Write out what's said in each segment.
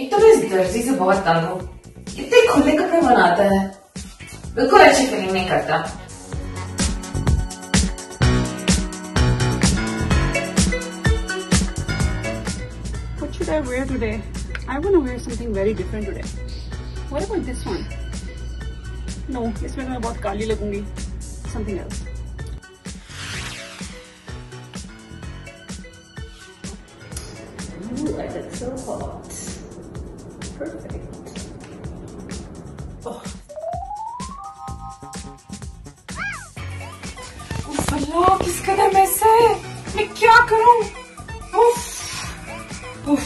इस दर्जी से बहुत तंग हूँ इतने खुले कपड़े बनाता है बिल्कुल अच्छी फीलिंग नहीं करता What should I wear today? I want to wear something very different today. What about this one? No, इसमें तो मैं बहुत काली लगूँगी. Something else. Ooh, that's so hot. Perfect. Oh. अल्लाह है मैं क्या करूँ उफ उफ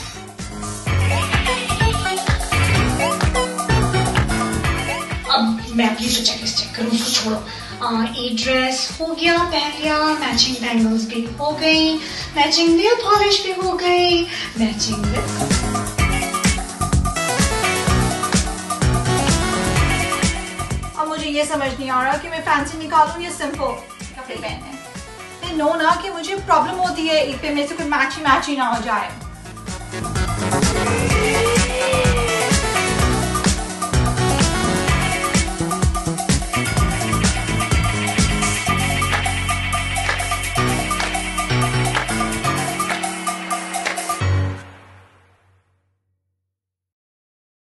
अब मैं अपनी चेकलिस्ट चेक करूँ छोड़ो ये ड्रेस हो गया, पहन लिया मैचिंग बैंगल्स भी हो गई मैचिंग नेल पॉलिश भी हो गई मैचिंग ये समझ नहीं आ रहा कि मैं फैंसी निकालूं या सिंपल कपड़े पहने नो ना कि मुझे प्रॉब्लम होती है एक पे मेरे से कोई मैच ही मैच ही ना हो जाए।